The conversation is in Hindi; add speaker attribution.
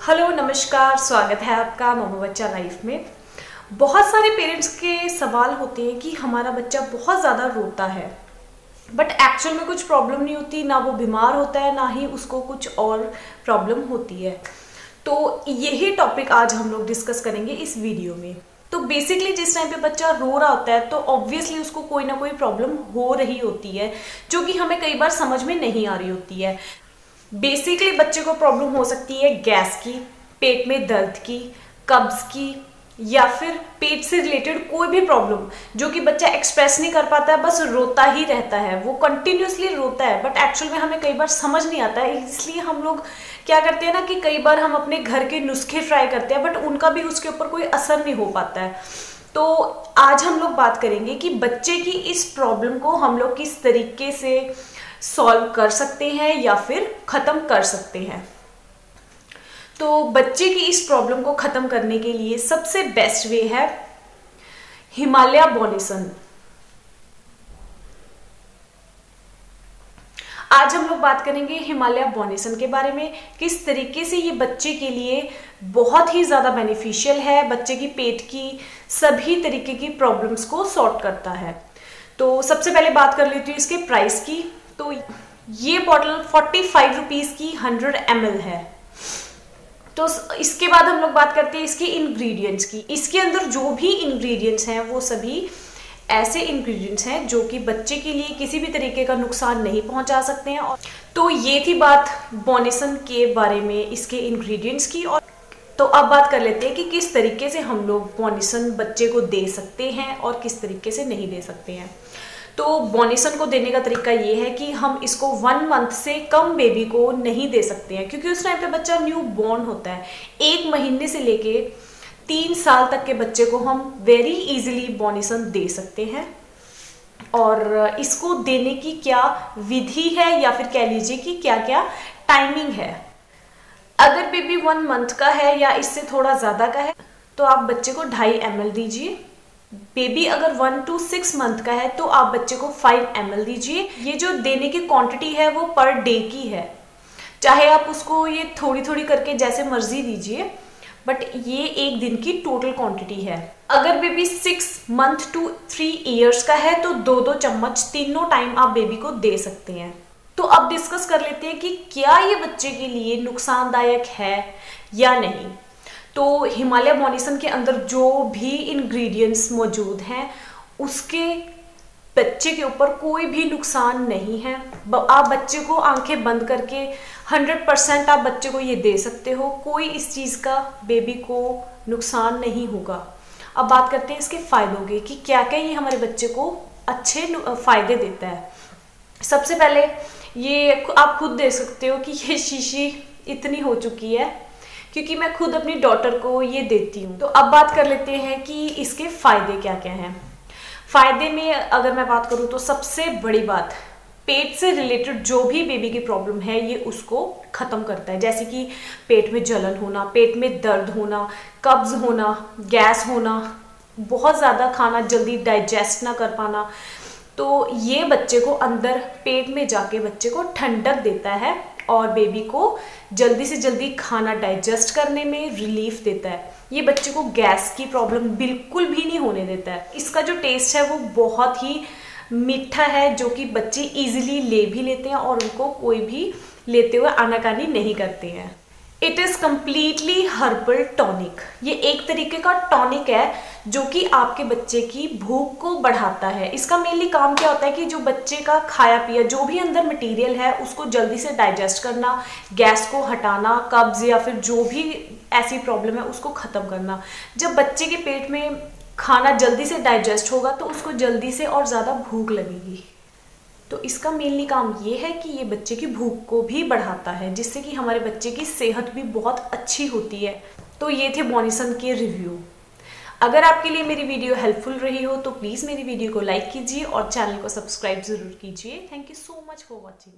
Speaker 1: हेलो, नमस्कार, स्वागत है आपका मोमो बच्चा लाइफ में। बहुत सारे पेरेंट्स के सवाल होते हैं कि हमारा बच्चा बहुत ज़्यादा रोता है, बट एक्चुअल में कुछ प्रॉब्लम नहीं होती, ना वो बीमार होता है, ना ही उसको कुछ और प्रॉब्लम होती है। तो यही टॉपिक आज हम लोग डिस्कस करेंगे इस वीडियो में। तो बेसिकली जिस टाइम पे बच्चा रो रहा होता है तो ऑब्वियसली उसको कोई ना कोई प्रॉब्लम हो रही होती है, जो कि हमें कई बार समझ में नहीं आ रही होती है। बेसिकली बच्चे को प्रॉब्लम हो सकती है गैस की, पेट में दर्द की कब्ज की, या फिर पेट से रिलेटेड कोई भी प्रॉब्लम जो कि बच्चा एक्सप्रेस नहीं कर पाता है, बस रोता ही रहता है। वो कंटिन्यूसली रोता है बट एक्चुअल में हमें कई बार समझ नहीं आता है। इसलिए हम लोग क्या करते हैं ना कि कई बार हम अपने घर के नुस्खे ट्राई करते हैं बट उनका भी उसके ऊपर कोई असर नहीं हो पाता है। तो आज हम लोग बात करेंगे कि बच्चे की इस प्रॉब्लम को हम लोग किस तरीके से सॉल्व कर सकते हैं या फिर ख़त्म कर सकते हैं। तो बच्चे की इस प्रॉब्लम को ख़त्म करने के लिए सबसे बेस्ट वे है हिमालय बोनिसन आज हम लोग बात करेंगे हिमालय बोनेसन के बारे में, किस तरीके से ये बच्चे के लिए बहुत ही ज़्यादा बेनिफिशियल है, बच्चे की पेट की सभी तरीके की प्रॉब्लम्स को सॉर्ट करता है। तो सबसे पहले बात कर लेती हूँ इसके प्राइस की। तो ये बॉटल फोर्टी फाइव रुपीज़ की हंड्रेड एम है। तो इसके बाद हम लोग बात करते हैं इसके इंग्रेडिएंट्स की। इसके अंदर जो भी इंग्रेडिएंट्स हैं, वो सभी ऐसे इंग्रेडिएंट्स हैं जो कि बच्चे के लिए किसी भी तरीके का नुकसान नहीं पहुँचा सकते हैं। और तो ये थी बात बोनेसन के बारे में इसके इंग्रेडिएंट्स की। और तो अब बात कर लेते हैं कि किस तरीके से हम लोग बोनेसन बच्चे को दे सकते हैं और किस तरीके से नहीं दे सकते हैं। तो बोनिसन को देने का तरीका ये है कि हम इसको वन मंथ से कम बेबी को नहीं दे सकते हैं, क्योंकि उस टाइम पे बच्चा न्यू बॉर्न होता है। एक महीने से लेके तीन साल तक के बच्चे को हम वेरी इजीली बोनिसन दे सकते हैं। और इसको देने की क्या विधि है या फिर कह लीजिए कि क्या क्या टाइमिंग है? अगर बेबी वन मंथ का है या इससे थोड़ा ज़्यादा का है तो आप बच्चे को ढाई एम दीजिए। बेबी अगर वन टू सिक्स मंथ का है तो आप बच्चे को फाइव एम दीजिए। ये जो देने की क्वांटिटी है, वो पर डे की है। चाहे आप उसको ये थोड़ी थोड़ी करके जैसे मर्ज़ी दीजिए बट ये एक दिन की टोटल क्वांटिटी है। अगर baby six month two three years का है तो दो दो चम्मच, तीनों टाइम आप बेबी को दे सकते हैं। तो अब डिस्कस कर लेते हैं कि क्या ये बच्चे के लिए नुकसानदायक है या नहीं। तो हिमालय मोनिसन के अंदर जो भी इंग्रेडिएंट्स मौजूद हैं, उसके बच्चे के ऊपर कोई भी नुकसान नहीं है। आप बच्चे को आँखें बंद करके 100 परसेंट आप बच्चे को ये दे सकते हो, कोई इस चीज़ का बेबी को नुकसान नहीं होगा। अब बात करते हैं इसके फ़ायदों के, कि क्या क्या ये हमारे बच्चे को अच्छे फ़ायदे देता है। सबसे पहले ये आप खुद देख सकते हो कि ये शीशी इतनी हो चुकी है क्योंकि मैं खुद अपनी डॉटर को ये देती हूँ। तो अब बात कर लेते हैं कि इसके फ़ायदे क्या क्या हैं। फ़ायदे में अगर मैं बात करूँ तो सबसे बड़ी बात, पेट से रिलेटेड जो भी बेबी की प्रॉब्लम है, ये उसको ख़त्म करता है। जैसे कि पेट में जलन होना, पेट में दर्द होना, कब्ज़ होना, गैस होना, बहुत ज़्यादा खाना जल्दी डाइजेस्ट ना कर पाना। तो ये बच्चे को अंदर पेट में जाके बच्चे को ठंडक देता है। और बेबी को जल्दी से जल्दी खाना डाइजेस्ट करने में रिलीफ देता है। ये बच्चे को गैस की प्रॉब्लम बिल्कुल भी नहीं होने देता है। इसका जो टेस्ट है वो बहुत ही मीठा है, जो कि बच्चे इजीली ले भी लेते हैं और उनको कोई भी लेते हुए आनाकानी नहीं करते हैं। It is completely herbal tonic ये एक तरीके का टॉनिक है, जो कि आपके बच्चे की भूख को बढ़ाता है। इसका मेनली काम क्या होता है कि जो बच्चे का खाया पिया, जो भी अंदर मटेरियल है, उसको जल्दी से डाइजेस्ट करना गैस को हटाना कब्ज या फिर जो भी ऐसी प्रॉब्लम है, उसको ख़त्म करना। जब बच्चे के पेट में खाना जल्दी से डाइजेस्ट होगा तो उसको जल्दी से और ज़्यादा भूख लगेगी। तो इसका मेनली काम ये है कि ये बच्चे की भूख को भी बढ़ाता है, जिससे कि हमारे बच्चे की सेहत भी बहुत अच्छी होती है। तो ये थे बॉनिसन के रिव्यू अगर आपके लिए मेरी वीडियो हेल्पफुल रही हो तो प्लीज़ मेरी वीडियो को लाइक कीजिए और चैनल को सब्सक्राइब ज़रूर कीजिए। Thank you so much for watching